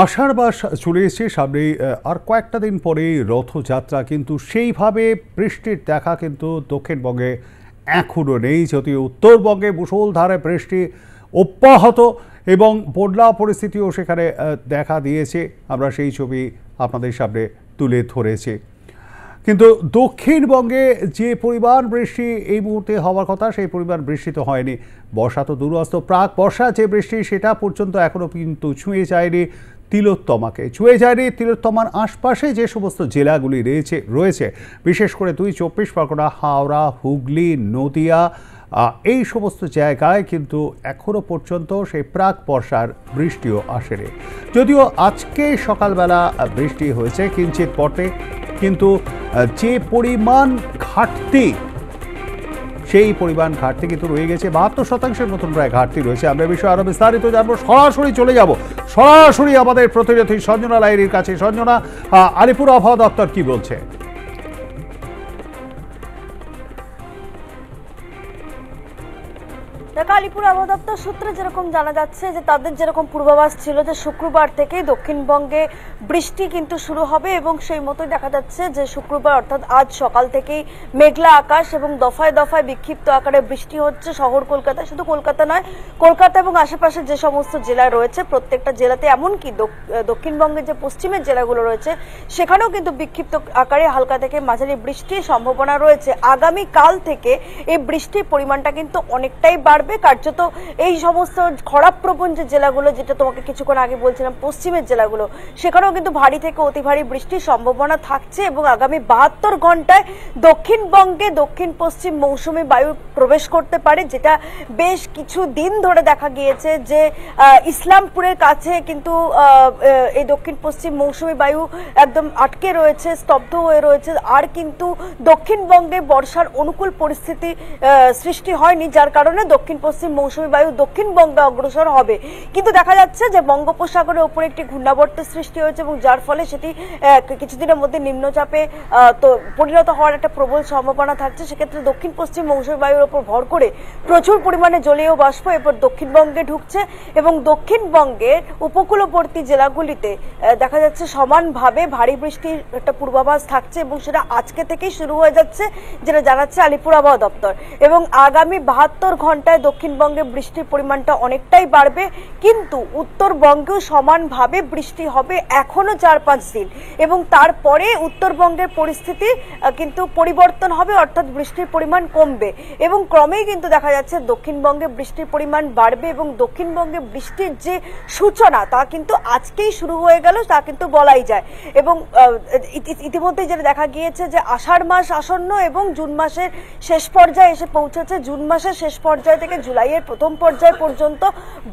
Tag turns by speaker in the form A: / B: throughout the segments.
A: আষাঢ় মাস চলে এসেছে, সামনে আর কয়েকটা দিন পরে রথযাত্রা, কিন্তু সেইভাবে বৃষ্টির দেখা কিন্তু দক্ষিণবঙ্গে এখনও নেই, যদিও উত্তরবঙ্গে মুষলধারে বৃষ্টি অব্যাহত এবং বন্যা পরিস্থিতিও সেখানে দেখা দিয়েছে। আমরা সেই ছবি আপনাদের সামনে তুলে ধরেছি। কিন্তু দক্ষিণবঙ্গে যে পরিমাণ বৃষ্টি এই মুহূর্তে হওয়ার কথা, সেই পরিমাণ বৃষ্টি তো হয়নি। বর্ষা তো দুরস্ত, প্রাক বর্ষা যে বৃষ্টি, সেটা পর্যন্ত এখনও কিন্তু ছুঁয়ে যায়নি। তিলোত্তমাকে। ছুঁয়ে যায়নি তিলোত্তমার আশপাশে যে সমস্ত জেলাগুলি রয়েছে রয়েছে। বিশেষ করে দুই চব্বিশ পরগনা, হাওড়া, হুগলি, নদিয়া এই সমস্ত জায়গায় কিন্তু এখনও পর্যন্ত সেই প্রাক বর্ষার বৃষ্টিও আসেনি। যদিও আজকে সকালবেলা বৃষ্টি হয়েছে কিঞ্চিত পটে কিন্তু যে পরিমাণ ঘাটতি, সেই পরিমাণ ঘাটতি কিন্তু রয়ে গেছে। বাহাত্তর শতাংশের মতন প্রায় ঘাটতি রয়েছে। আমরা বিষয়ে আরও বিস্তারিত জানব। সরাসরি চলে যাব। সরাসরি আমাদের প্রতিনিধি সঞ্জনা লাইরির কাছে। সঞ্জনা আলিপুর আবহাওয়া দপ্তর কি বলছে?
B: আলিপুর আবহাওয়া সূত্রে যেরকম জানা যাচ্ছে যে তাদের যেরকম পূর্বাভাস ছিল যে শুক্রবার থেকে দক্ষিণবঙ্গে বৃষ্টি কিন্তু শুরু হবে এবং সেই মতোই দেখা যাচ্ছে যে শুক্রবার অর্থাৎ আজ সকাল থেকেই মেঘলা আকাশ এবং দফায় দফায় বিক্ষিপ্ত আকারে বৃষ্টি হচ্ছে শহর কলকাতায়। শুধু কলকাতা নয়, কলকাতা এবং আশেপাশের যে সমস্ত জেলা রয়েছে, প্রত্যেকটা জেলাতে এমনকি দক্ষিণবঙ্গের যে পশ্চিমের জেলাগুলো রয়েছে, সেখানেও কিন্তু বিক্ষিপ্ত আকারে হালকা থেকে মাঝারি বৃষ্টির সম্ভাবনা রয়েছে। আগামী কাল থেকে এই বৃষ্টির পরিমাণটা কিন্তু অনেকটাই বাড়বে। কার্যত এই সমস্ত খরাপ্রবণ যে জেলাগুলো, যেটা তোমাকে কিছুক্ষণ আগে বলছিলাম, পশ্চিমের জেলাগুলো, সেখানেও কিন্তু ভারী থেকে অতি ভারী বৃষ্টির সম্ভাবনা থাকছে এবং আগামী বাহাত্তর ঘন্টায় দক্ষিণবঙ্গে দক্ষিণ পশ্চিম মৌসুমী বায়ু প্রবেশ করতে পারে, যেটা বেশ কিছু দিন ধরে দেখা গিয়েছে যে ইসলামপুরের কাছে কিন্তু এই দক্ষিণ পশ্চিম মৌসুমী বায়ু একদম আটকে রয়েছে, স্তব্ধ হয়ে রয়েছে। আর কিন্তু দক্ষিণবঙ্গে বর্ষার অনুকূল পরিস্থিতি সৃষ্টি হয়নি, যার কারণে দক্ষিণ পশ্চিম মৌসুমী বায়ু দক্ষিণবঙ্গে অগ্রসর হবে। কিন্তু দেখা যাচ্ছে যে বঙ্গোপসাগরের উপরে একটি ঘূর্ণাবর্তের সৃষ্টি হয়েছে এবং যার ফলে সেটি কিছুদিনের মধ্যে নিম্নচাপে তো পরিণত হওয়ার একটা প্রবল সম্ভাবনা থাকছে। সেক্ষেত্রে দক্ষিণ পশ্চিম মৌসুমী বায়ুর ওপর ভর করে প্রচুর পরিমাণে জলীয় বাষ্প এরপর দক্ষিণবঙ্গে ঢুকছে এবং দক্ষিণবঙ্গের উপকূলবর্তী জেলাগুলিতে দেখা যাচ্ছে সমানভাবে ভারী বৃষ্টির একটা পূর্বাভাস থাকছে এবং সেটা আজকে থেকেই শুরু হয়ে যাচ্ছে, যেটা জানাচ্ছে আলিপুর আবহাওয়া দপ্তর। এবং আগামী বাহাত্তর ঘন্টায় দক্ষিণবঙ্গে বৃষ্টির পরিমাণটা অনেকটাই বাড়বে, কিন্তু উত্তরবঙ্গেও সমানভাবে বৃষ্টি হবে এখনও চার পাঁচ দিন। এবং তারপরে উত্তরবঙ্গের পরিস্থিতি কিন্তু পরিবর্তন হবে, অর্থাৎ বৃষ্টির পরিমাণ কমবে। এবং ক্রমেই কিন্তু দেখা যাচ্ছে দক্ষিণবঙ্গে বৃষ্টির পরিমাণ বাড়বে এবং দক্ষিণবঙ্গে বৃষ্টির যে সূচনা, তা কিন্তু আজকেই শুরু হয়ে গেল, তা কিন্তু বলাই যায়। এবং ইতিমধ্যেই যেটা দেখা গিয়েছে যে আষাঢ় মাস আসন্ন এবং জুন মাসের শেষ পর্যায়ে এসে পৌঁছেছে, জুন মাসের শেষ পর্যায়ে থেকে জুলাইয়ের প্রথম পর্যায় পর্যন্ত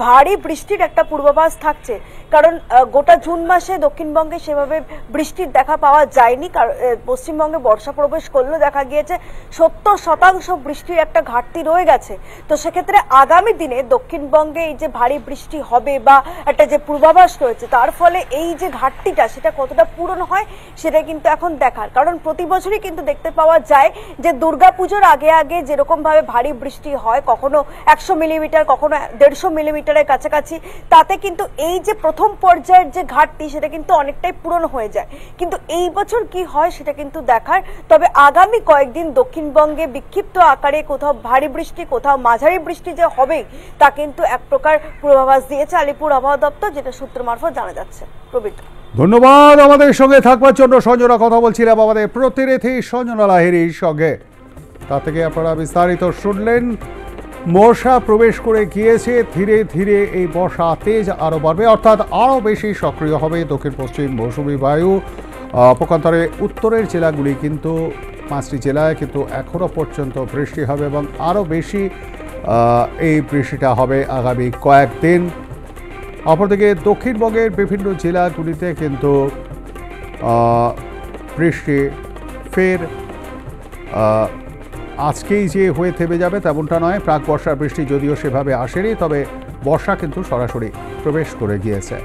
B: ভারী বৃষ্টির একটা পূর্বাভাস থাকছে। কারণ গোটা জুন মাসে দক্ষিণবঙ্গে সেভাবে বৃষ্টির দেখা পাওয়া যায়নি। পশ্চিমবঙ্গে বর্ষা প্রবেশ করলেও দেখা গিয়েছে সত্তর শতাংশ বৃষ্টির একটা ঘাটতি রয়ে গেছে। তো সেক্ষেত্রে আগামী দিনে দক্ষিণবঙ্গে এই যে ভারী বৃষ্টি হবে বা একটা যে পূর্বাভাস রয়েছে, তার ফলে এই যে ঘাটতিটা সেটা কতটা পূরণ হয় সেটা কিন্তু এখন দেখার। কারণ প্রতি বছরই কিন্তু দেখতে পাওয়া যায় যে দুর্গাপুজোর আগে আগে যেরকম ভাবে ভারী বৃষ্টি হয়, কখনো একশো মিলিমিটার, কখনো দেড়শো মিলিমিটারের কাছাকাছি, তাতে কিন্তু এই যে প্রথম পর্যায়ের যে ঘাটতি, সেটা কিন্তু অনেকটাই পূরণ হয়ে যায়। কিন্তু এই বছর কি হয়, সেটা কিন্তু দেখার। তবে আগামী কয়েকদিন দক্ষিণবঙ্গে বিক্ষিপ্ত আকারে কোথাও ভারী বৃষ্টি, কোথাও মাঝারি বৃষ্টি যে হবে তা কিন্তু এক প্রকার পূর্বাভাস দিয়েছে আলিপুর আবহাওয়া দপ্তর, যেটা সূত্র মারফত জানা যাচ্ছে। প্রবৃত্ত।
A: ধন্যবাদ আমাদের সঙ্গে থাকবার জন্য। সঞ্জনা কথা বলছিলাম আমাদের প্রতিনিধি সঞ্জনা লাহিরির সঙ্গে। তা থেকে আপনারা বিস্তারিত শুনলেন। বর্ষা প্রবেশ করে গিয়েছে। ধীরে ধীরে এই বর্ষা তেজ আরও বাড়বে, অর্থাৎ আরও বেশি সক্রিয় হবে দক্ষিণ পশ্চিম মৌসুমি বায়ু। পক্ষান্তরে উত্তরের জেলাগুলি কিন্তু, পাঁচটি জেলায় কিন্তু এখনও পর্যন্ত বৃষ্টি হবে এবং আরও বেশি এই বৃষ্টিটা হবে আগামী কয়েকদিন। অপরদিকে দক্ষিণবঙ্গের বিভিন্ন জেলাগুলিতে কিন্তু বৃষ্টি ফের আজকেই যে হয়ে থেমে যাবে তেমনটা নয়। প্রাক বর্ষার বৃষ্টি যদিও সেভাবে আসেনি, তবে বর্ষা কিন্তু সরাসরি প্রবেশ করে গিয়েছে।